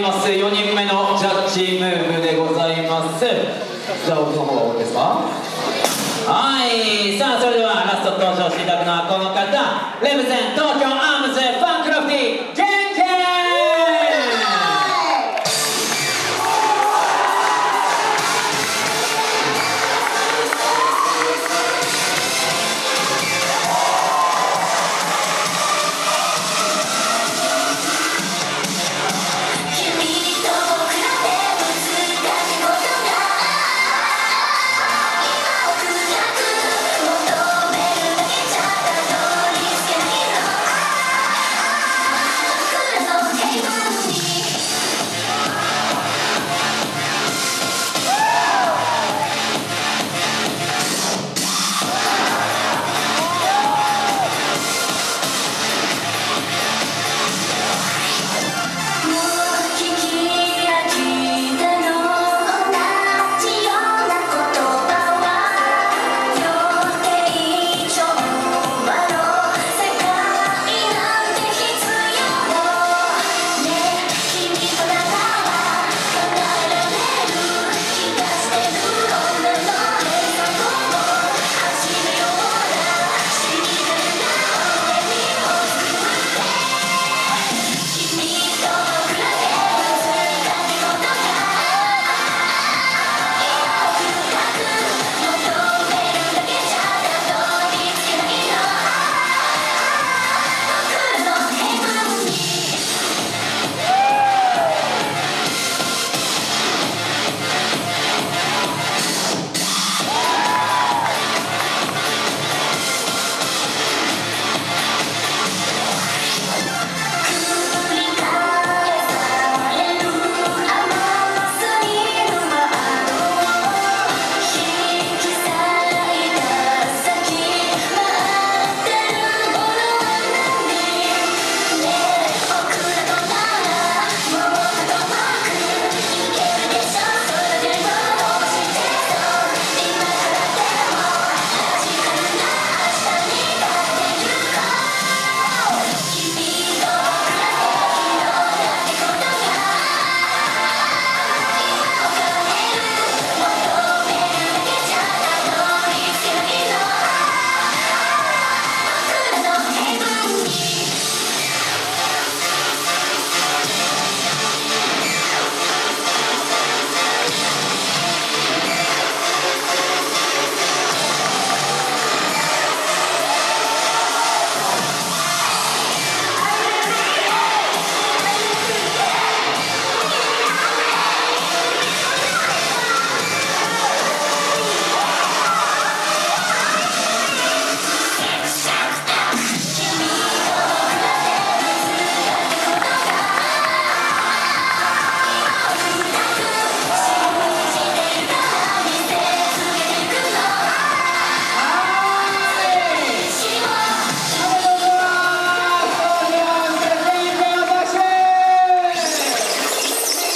ます。4人目のジャッジムーブでございます。じゃあ奥の方は多いですかはい。さあそれではラスト登場していただくのはこの方。レムゼン東京